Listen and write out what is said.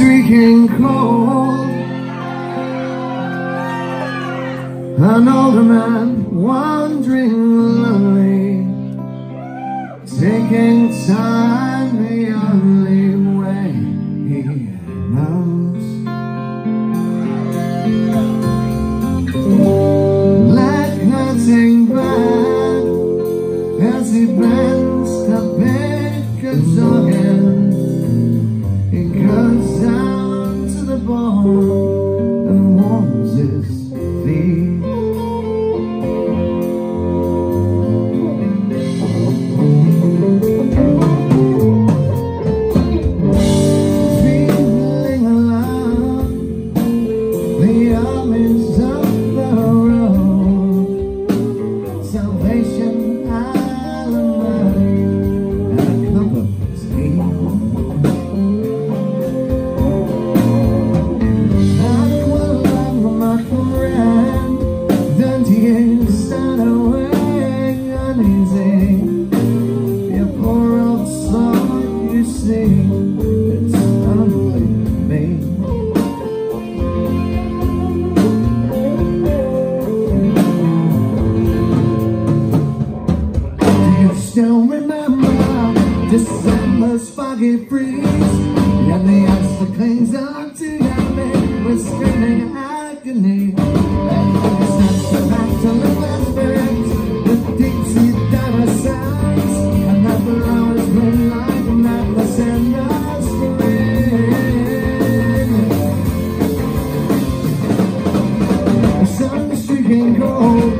streaking cold. An older man wandering lonely Taking time the only way he knows. Like hurting back as he bends to pick a Foggy breeze? And the ice that clings on to your bed with screaming agony. The sense of actual experience with deep sea diver sounds. And that the hours and that the The sun streaking gold,